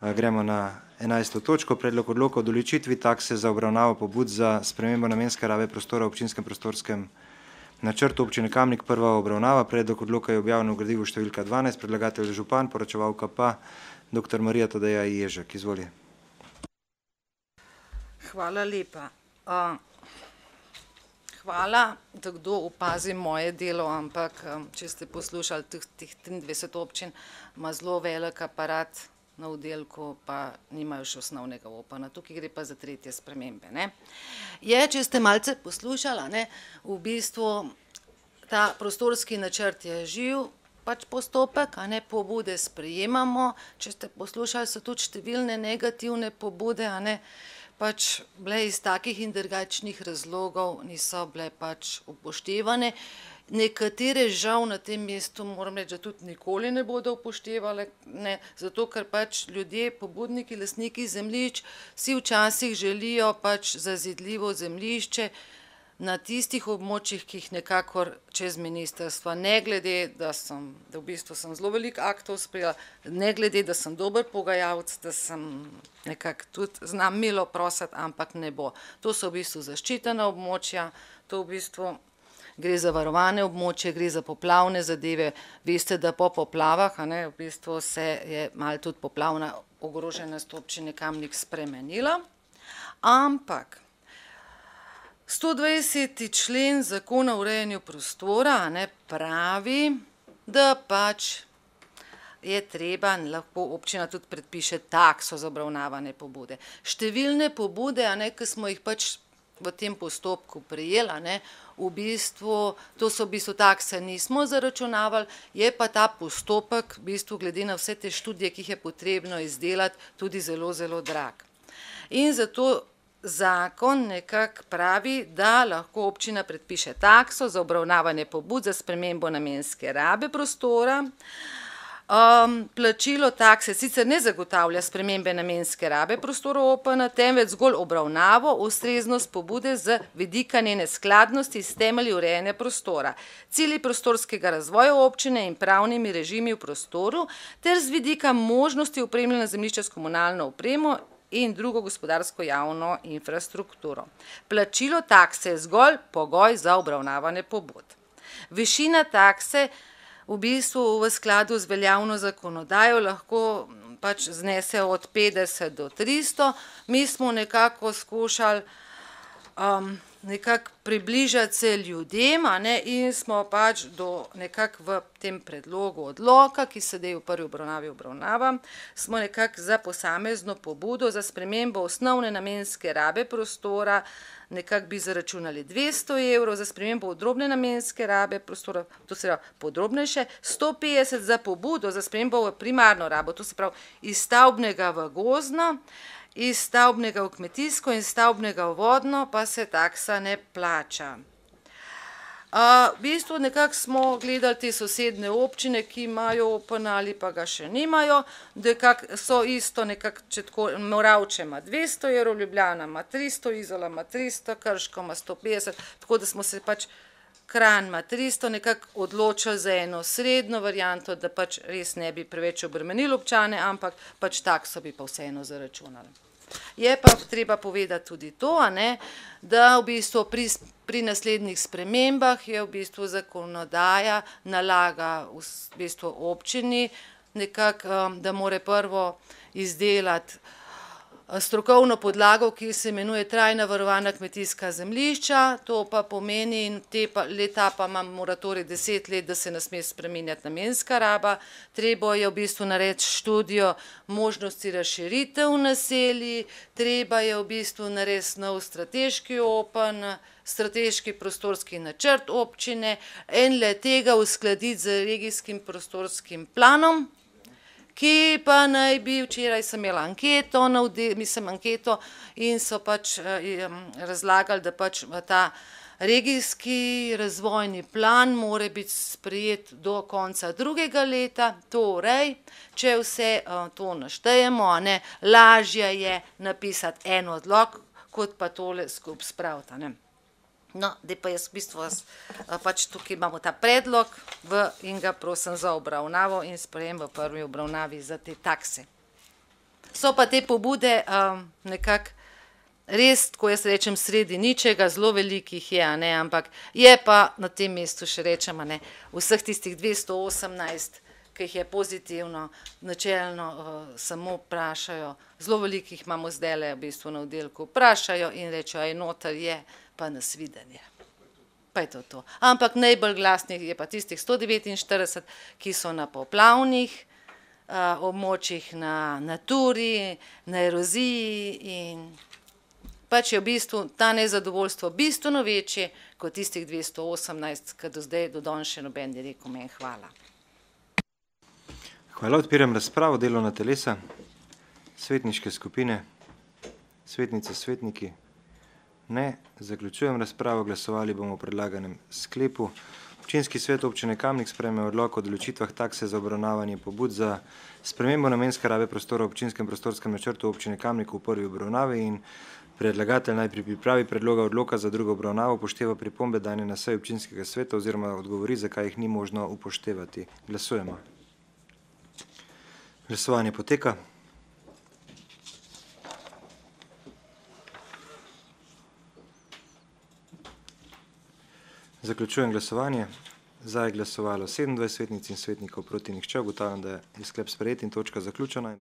Gremo na enajsto točko, predlog odloka o določitvi takse za obravnavo pobud za spremembo namenske rabe prostora v občinskem prostorskem načrtu občine Kamnik, prva obravnava, predlog odloka je objavljen v gradivu številka dvanajst, predlagatelj je župan, poročevalka pa doktor Marija Tadeja Ježek, izvoli. Hvala lepa. hvala, da kdo opazi moje delo, ampak, če ste poslušali teh teh triindvajset občin, ima zelo velik aparat na oddelku, pa nimajo še osnovnega opana, tukaj gre pa za tretje spremembe, ne. Je, če ste malce poslušali, a ne, v bistvu ta prostorski načrt je živ pač postopek, a ne, pobude sprejemamo, če ste poslušali, so tudi številne negativne pobude, a ne, pač bile iz takih in drugačnih razlogov niso bile pač upoštevane. Nekatere žal na tem mestu, moram reči, da tudi nikoli ne bodo upoštevale, ne, zato ker pač ljudje, pobudniki, lastniki zemljišč si včasih želijo pač zazidljivo zemljišče na tistih območjih, ki jih nikakor čez ministrstva, ne glede, da sem, da v bistvu sem zelo veliko aktov sprejela, ne glede, da sem dober pogajalec, da sem nekako tudi znam milo prositi, ampak ne bo. To so v bistvu zaščitena območja, to v bistvu gre za varovano območje, gre za poplavne zadeve, veste, da po poplavah, a ne, v bistvu se je malo tudi poplavna ogroženost občine Kamnik spremenila, ampak stodvajseti člen Zakona o urejanju prostora, ne, pravi, da pač je treba, lahko občina tudi predpiše takso za obravnavane pobude. Številne pobude, a ne, ke smo jih pač v tem postopku prejeli, a ne, v bistvu, to so v bistvu takse nismo zaračunavali, je pa ta postopek v bistvu glede na vse te študije, ki jih je potrebno izdelati, tudi zelo, zelo drag. In zato zakon nekako pravi, da lahko občina predpiše takso za obravnavanje pobud za spremembo namenske rabe prostora, plačilo takse sicer ne zagotavlja spremembe namenske rabe prostorov OPN, temveč zgolj obravnavo, ustreznost pobude z vidika njene skladnosti s temelji urejanja prostora. Cilji prostorskega razvoja občine in pravnimi režimi v prostoru ter z vidika možnosti opremljanja zemljišča s komunalno opremo in drugo gospodarsko javno infrastrukturo. Plačilo takse je zgolj pogoj za obravnavane pobud. Višina takse v bistvu v skladu z veljavno zakonodajo lahko pač znese od petdeset do tristo, mi smo nekako skušali, nekako približati se ljudem, ne, in smo pač do nekako v tem predlogu odloka, ki se zdaj v prvi obravnavi obravnava, smo nekako za posamezno pobudo za spremembo osnovne namenske rabe prostora nekako bi zaračunali dvesto evrov, za spremembo drobne namenske rabe prostora, to se pravi podrobnejše, sto petdeset za pobudo za spremembo v primarno rabo, to se pravi iz stavbnega v gozdno, iz stavbnega v kmetijsko in stavbnega v vodno pa se taksa ne plača. v bistvu nekako smo gledali te sosednje občine, ki imajo OPN ali pa ga še nimajo, nekako so isto nekako, če tako, Moravče ima dvesto evrov, Ljubljana ima tristo, Izola ima tristo, Krško ima sto petdeset, tako da smo se pač, Kranj ima tristo, nekako odločili za eno srednjo varianto, da pač res ne bi preveč obremenili občane, ampak pač takso bi pa vseeno zaračunali. Je pa treba povedati tudi to, ne, da v bistvu pri pri naslednjih spremembah je v bistvu zakonodaja nalaga v bistvu občini nekako, da mora prvo izdelati, strokovno podlago, ki se imenuje trajno varovana kmetijska zemljišča, to pa pomeni, in te pa, le-ta pa ima moratorij deset let, da se ne sme spreminjati namenska raba, treba je v bistvu narediti študijo možnosti razširitev naselij, treba je v bistvu narediti nov strateški OPN, strateški prostorski načrt občine in le-tega uskladiti z regijskim prostorskim planom, ki pa naj bi, včeraj sem imela anketo na mislim anketo, in so pač, razlagali, da pač v ta regijski razvojni plan mora biti sprejet do konca drugega leta, torej če vse, to naštejemo, ne, lažje je napisati en odlok kot pa tole skupaj spraviti, a ne. No, zdaj pa jaz v bistvu vas, pač tukaj imamo ta predlog v, in ga prosim za obravnavo in sprejem v prvi obravnavi za te takse. So pa te pobude um, nekako res, ko jaz rečem, sredi ničega, zelo velikih je, ne, ampak je pa na tem mestu še rečem, ne, vseh tistih 218, ki jih je pozitivno, načelno uh, samo vprašajo, zelo velikih imamo zdajle v bistvu na oddelku, vprašajo in rečejo, aj noter je, pa nasvidenje. Pa je to to. Ampak najbolj glasnih je pa tistih 149, ki so na poplavnih uh, območjih, na naturi, na eroziji in pač je v bistvu ta nezadovoljstvo bistveno večje kot tistih 218, ki do zdaj, do danes še noben ni rekel meni hvala. Hvala, odpiram razpravo, delovna telesa, svetniške skupine, svetnice, svetniki. Ne, zaključujem razpravo, glasovali bomo o predlaganem sklepu. Občinski svet občine Kamnik sprejme odlok o določitvah takse za obravnavanje pobud za spremembo namenske rabe prostora v občinskem prostorskem načrtu občine Kamnik v prvi obravnavi in predlagatelj naj pri pripravi predloga odloka za drugo obravnavo upošteva pripombe dane na seji občinskega sveta oziroma odgovori, zakaj jih ni možno upoštevati. Glasujemo. Glasovanje poteka. Zaključujem glasovanje. Za je glasovalo 27 svetnic in svetnikov, proti nihče. Ugotavljam, da je sklep sprejet in točka zaključena.